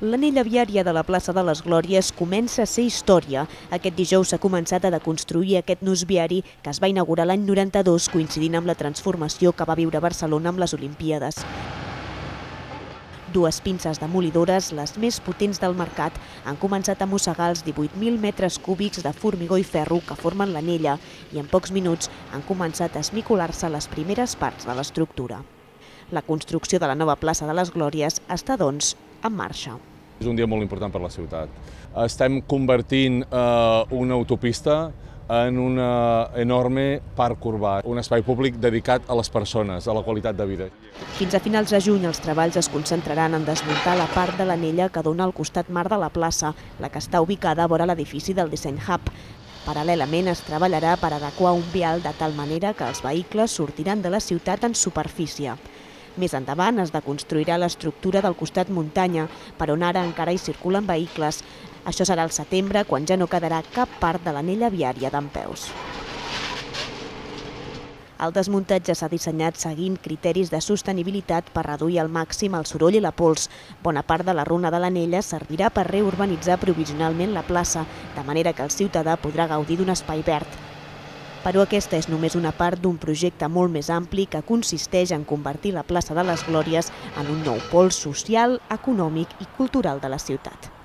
L'anella viària de la plaça de les Glòries comença a ser història. Aquest dijous s'ha començat a deconstruir aquest nus viari que es va inaugurar l'any 92 coincidint amb la transformació que va viure Barcelona amb les Olimpíades. Dues pinces demolidores, les més potents del mercat, han començat a mossegar els 18.000 metres cúbics de formigó i ferro que formen l'anella i en pocs minuts han començat a esmicular-se les primeres parts de l'estructura. La construcció de la nova plaça de les Glòries està, doncs, en marxa. És un dia molt important per la ciutat. Estem convertint eh, una autopista en un enorme parc urbà, un espai públic dedicat a les persones, a la qualitat de vida. Fins a finals de juny els treballs es concentraran en desmuntar la part de l'anella que dona al costat mar de la plaça, la que està ubicada vora l'edifici del Design Hub. Paral·lelament es treballarà per adequar un vial de tal manera que els vehicles sortiran de la ciutat en superfície. Més endavant es deconstruirà l'estructura del costat muntanya, per on ara encara hi circulen vehicles. Això serà al setembre, quan ja no quedarà cap part de l'anella viària d'Empeus. El desmuntatge s'ha dissenyat seguint criteris de sostenibilitat per reduir al màxim el soroll i la pols. Bona part de la runa de l'anella servirà per reurbanitzar provisionalment la plaça, de manera que el ciutadà podrà gaudir d'un espai verd però aquesta és només una part d'un projecte molt més ampli que consisteix en convertir la plaça de les Glòries en un nou pol social, econòmic i cultural de la ciutat.